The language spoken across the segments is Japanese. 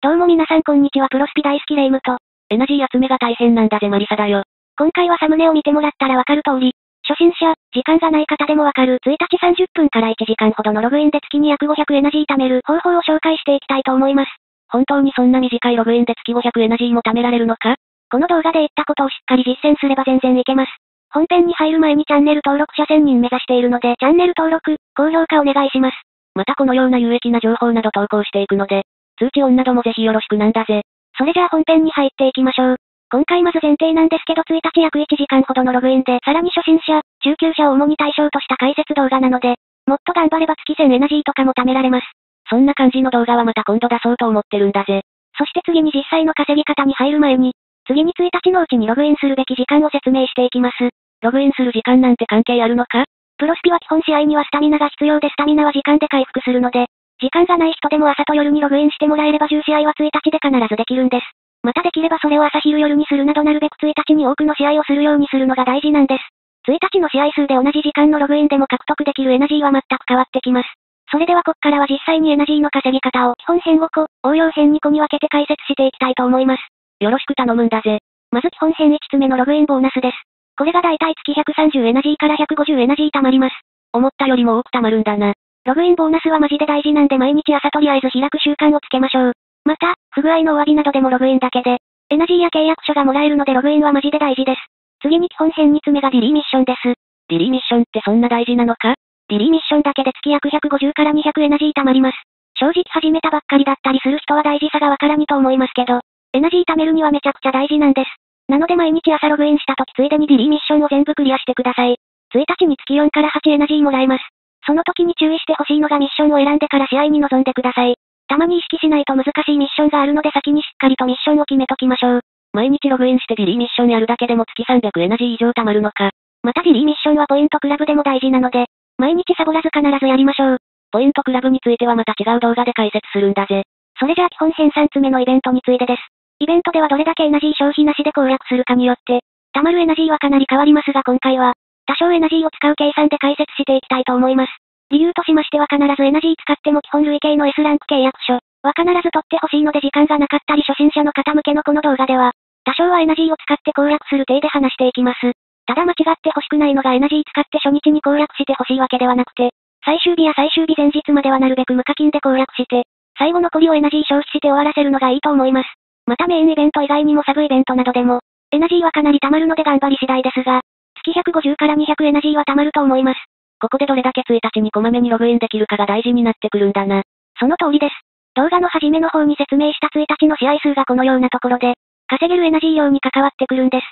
どうも皆さんこんにちはプロスピ大好きレイムと、エナジー集めが大変なんだぜマリサだよ。今回はサムネを見てもらったらわかる通り、初心者、時間がない方でもわかる1日30分から1時間ほどのログインで月に約500エナジー貯める方法を紹介していきたいと思います。本当にそんな短いログインで月500エナジーも貯められるのか？この動画で言ったことをしっかり実践すれば全然いけます。本編に入る前にチャンネル登録者1000人目指しているので、チャンネル登録、高評価お願いします。またこのような有益な情報など投稿していくので、通知音などもぜひよろしくなんだぜ。それじゃあ本編に入っていきましょう。今回まず前提なんですけど1日約1時間ほどのログインで、さらに初心者、中級者を主に対象とした解説動画なので、もっと頑張れば月1000エナジーとかも貯められます。そんな感じの動画はまた今度出そうと思ってるんだぜ。そして次に実際の稼ぎ方に入る前に、次に1日のうちにログインするべき時間を説明していきます。ログインする時間なんて関係あるのか？プロスピは基本試合にはスタミナが必要でスタミナは時間で回復するので、時間がない人でも朝と夜にログインしてもらえれば10試合は1日で必ずできるんです。またできればそれを朝昼夜にするなどなるべく1日に多くの試合をするようにするのが大事なんです。1日の試合数で同じ時間のログインでも獲得できるエナジーは全く変わってきます。それではこっからは実際にエナジーの稼ぎ方を基本編5個、応用編2個に分けて解説していきたいと思います。よろしく頼むんだぜ。まず基本編1つ目のログインボーナスです。これがだいたい月130エナジーから150エナジー貯まります。思ったよりも多く貯まるんだな。ログインボーナスはマジで大事なんで毎日朝とりあえず開く習慣をつけましょう。また、不具合のお詫びなどでもログインだけで、エナジーや契約書がもらえるのでログインはマジで大事です。次に基本編2つ目がディリーミッションです。ディリーミッションってそんな大事なのか？ディリーミッションだけで月約150から200エナジー貯まります。正直始めたばっかりだったりする人は大事さがわからにと思いますけど、エナジー貯めるにはめちゃくちゃ大事なんです。なので毎日朝ログインした時ついでにディリーミッションを全部クリアしてください。1日に月4から8エナジーもらえます。その時に注意してほしいのがミッションを選んでから試合に臨んでください。たまに意識しないと難しいミッションがあるので先にしっかりとミッションを決めときましょう。毎日ログインしてディリーミッションやるだけでも月300エナジー以上貯まるのか。またディリーミッションはポイントクラブでも大事なので、毎日サボらず必ずやりましょう。ポイントクラブについてはまた違う動画で解説するんだぜ。それじゃあ基本編3つ目のイベントについてです。イベントではどれだけエナジー消費なしで攻略するかによって、貯まるエナジーはかなり変わりますが今回は、多少エナジーを使う計算で解説していきたいと思います。理由としましては必ずエナジー使っても基本累計の S ランク契約書は必ず取ってほしいので時間がなかったり初心者の方向けのこの動画では、多少はエナジーを使って攻略する体で話していきます。ただ間違ってほしくないのがエナジー使って初日に攻略してほしいわけではなくて、最終日や最終日前日まではなるべく無課金で攻略して、最後残りをエナジー消費して終わらせるのがいいと思います。またメインイベント以外にもサブイベントなどでも、エナジーはかなり貯まるので頑張り次第ですが、月150から200エナジーは貯まると思います。ここでどれだけ1日にこまめにログインできるかが大事になってくるんだな。その通りです。動画の初めの方に説明した1日の試合数がこのようなところで、稼げるエナジー量に関わってくるんです。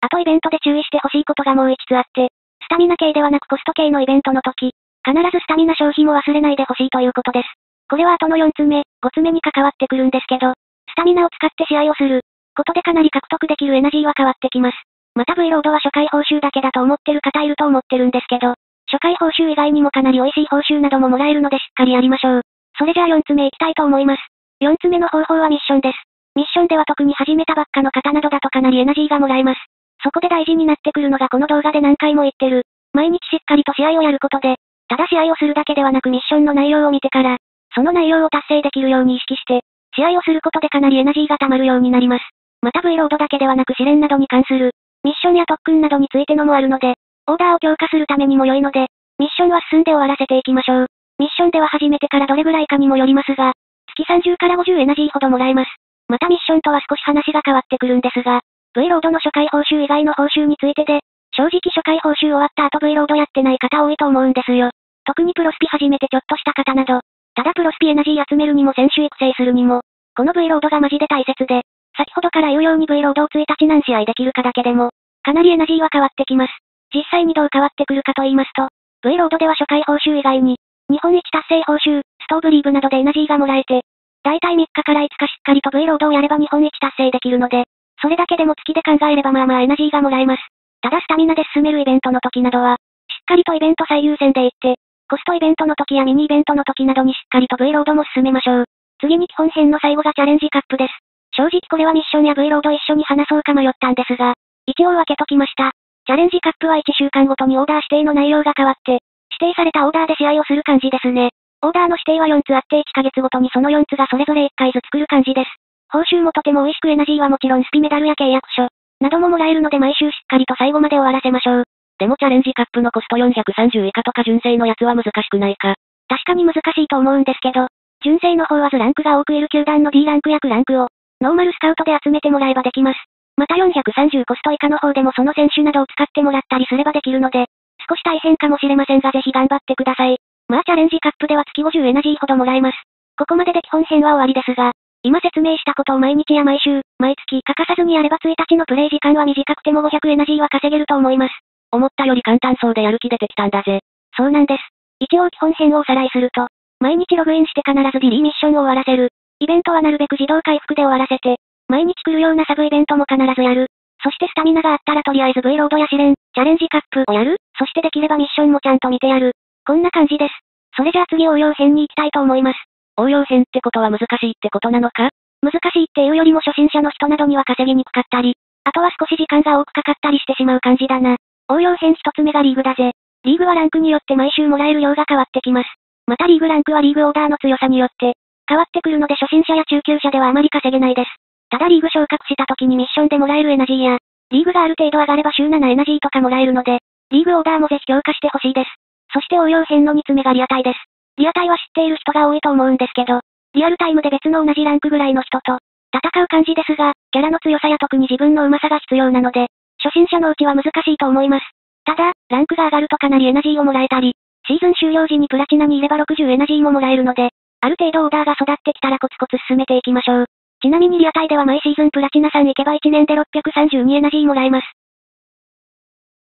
あとイベントで注意してほしいことがもう5つあって、スタミナ系ではなくコスト系のイベントの時、必ずスタミナ消費も忘れないでほしいということです。これは後の4つ目、5つ目に関わってくるんですけど、スタミナを使って試合をすることでかなり獲得できるエナジーは変わってきます。また V ロードは初回報酬だけだと思ってる方いると思ってるんですけど、初回報酬以外にもかなり美味しい報酬などももらえるのでしっかりやりましょう。それじゃあ4つ目いきたいと思います。4つ目の方法はミッションです。ミッションでは特に始めたばっかの方などだとかなりエナジーがもらえます。そこで大事になってくるのがこの動画で何回も言ってる。毎日しっかりと試合をやることで、ただ試合をするだけではなくミッションの内容を見てから、その内容を達成できるように意識して、試合をすることでかなりエナジーが溜まるようになります。また V ロードだけではなく試練などに関する、ミッションや特訓などについてのもあるので、オーダーを強化するためにも良いので、ミッションは進んで終わらせていきましょう。ミッションでは始めてからどれぐらいかにもよりますが、月30から50エナジーほどもらえます。またミッションとは少し話が変わってくるんですが、V ロードの初回報酬以外の報酬についてで、正直初回報酬終わった後 V ロードやってない方多いと思うんですよ。特にプロスピ始めてちょっとした方など、ただプロスピエナジー集めるにも選手育成するにも、この V ロードがマジで大切で、先ほどから言うように V ロードを1日何試合できるかだけでも、かなりエナジーは変わってきます。実際にどう変わってくるかと言いますと、V ロードでは初回報酬以外に、日本一達成報酬、ストーブリーグなどでエナジーがもらえて、だいたい3日から5日しっかりと V ロードをやれば日本一達成できるので、それだけでも月で考えればまあまあエナジーがもらえます。ただスタミナで進めるイベントの時などは、しっかりとイベント最優先で行って、コストイベントの時やミニイベントの時などにしっかりと V ロードも進めましょう。次に基本編の最後がチャレンジカップです。正直これはミッションや V ロード一緒に話そうか迷ったんですが、一応分けときました。チャレンジカップは1週間ごとにオーダー指定の内容が変わって、指定されたオーダーで試合をする感じですね。オーダーの指定は4つあって1ヶ月ごとにその4つがそれぞれ1回ずつ来る感じです。報酬もとても美味しくエナジーはもちろんスピメダルや契約書、などももらえるので毎週しっかりと最後まで終わらせましょう。でもチャレンジカップのコスト430以下とか純正のやつは難しくないか。確かに難しいと思うんですけど、純正の方はズランクが多くいる球団の D ランクやクランクを、ノーマルスカウトで集めてもらえばできます。また430コスト以下の方でもその選手などを使ってもらったりすればできるので、少し大変かもしれませんがぜひ頑張ってください。まあチャレンジカップでは月50エナジーほどもらえます。ここまでで基本編は終わりですが、今説明したことを毎日や毎週、毎月欠かさずにやれば1日のプレイ時間は短くても500エナジーは稼げると思います。思ったより簡単そうでやる気出てきたんだぜ。そうなんです。一応基本編をおさらいすると、毎日ログインして必ずディリーミッションを終わらせる。イベントはなるべく自動回復で終わらせて、毎日来るようなサブイベントも必ずやる。そしてスタミナがあったらとりあえず V ロードや試練、チャレンジカップをやる。そしてできればミッションもちゃんと見てやる。こんな感じです。それじゃあ次応用編に行きたいと思います。応用編ってことは難しいってことなのか？難しいっていうよりも初心者の人などには稼ぎにくかったり、あとは少し時間が多くかかったりしてしまう感じだな。応用編一つ目がリーグだぜ。リーグはランクによって毎週もらえる量が変わってきます。またリーグランクはリーグオーダーの強さによって、変わってくるので初心者や中級者ではあまり稼げないです。ただリーグ昇格した時にミッションでもらえるエナジーや、リーグがある程度上がれば週7エナジーとかもらえるので、リーグオーダーもぜひ強化してほしいです。そして応用編の2つ目がリアタイです。リアタイは知っている人が多いと思うんですけど、リアルタイムで別の同じランクぐらいの人と、戦う感じですが、キャラの強さや特に自分の上手さが必要なので、初心者のうちは難しいと思います。ただ、ランクが上がるとかなりエナジーをもらえたり、シーズン終了時にプラチナにいれば60エナジーももらえるので、ある程度オーダーが育ってきたらコツコツ進めていきましょう。ちなみにリアタイでは毎シーズンプラチナ3行けば1年で632エナジーもらえます。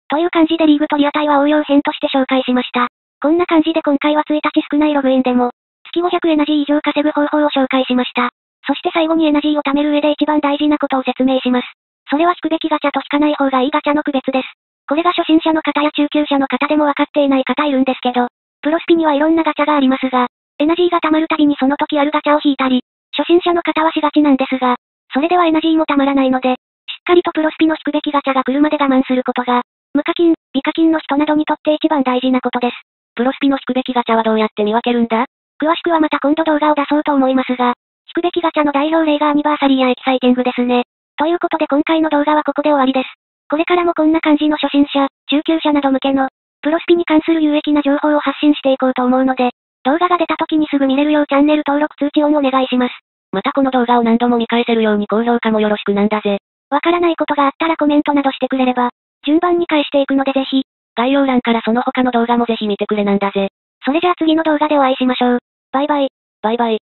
という感じでリーグとリアタイは応用編として紹介しました。こんな感じで今回は1日少ないログインでも、月500エナジー以上稼ぐ方法を紹介しました。そして最後にエナジーを貯める上で一番大事なことを説明します。それは引くべきガチャと引かない方がいいガチャの区別です。これが初心者の方や中級者の方でも分かっていない方いるんですけど、プロスピにはいろんなガチャがありますが、エナジーが貯まるたびにその時あるガチャを引いたり、初心者の方はしがちなんですが、それではエナジーも貯まらないので、しっかりとプロスピの引くべきガチャが来るまで我慢することが、無課金、微課金の人などにとって一番大事なことです。プロスピの引くべきガチャはどうやって見分けるんだ？詳しくはまた今度動画を出そうと思いますが、引くべきガチャの代表例がアニバーサリーやエキサイティングですね。ということで今回の動画はここで終わりです。これからもこんな感じの初心者、中級者など向けの、プロスピに関する有益な情報を発信していこうと思うので、動画が出た時にすぐ見れるようチャンネル登録通知オンお願いします。またこの動画を何度も見返せるように高評価もよろしくなんだぜ。わからないことがあったらコメントなどしてくれれば、順番に返していくのでぜひ、概要欄からその他の動画もぜひ見てくれなんだぜ。それじゃあ次の動画でお会いしましょう。バイバイ。バイバイ。